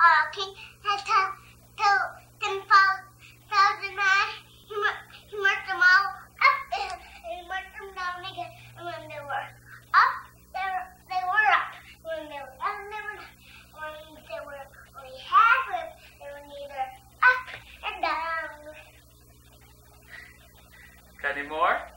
walking king had to, to, ten thousand men. He, mar- he marched them all up and he marched them down again. And when they were up, they were, they were up. When they were down, they were down. When they were only halfway. up, they were neither up and down. Any more?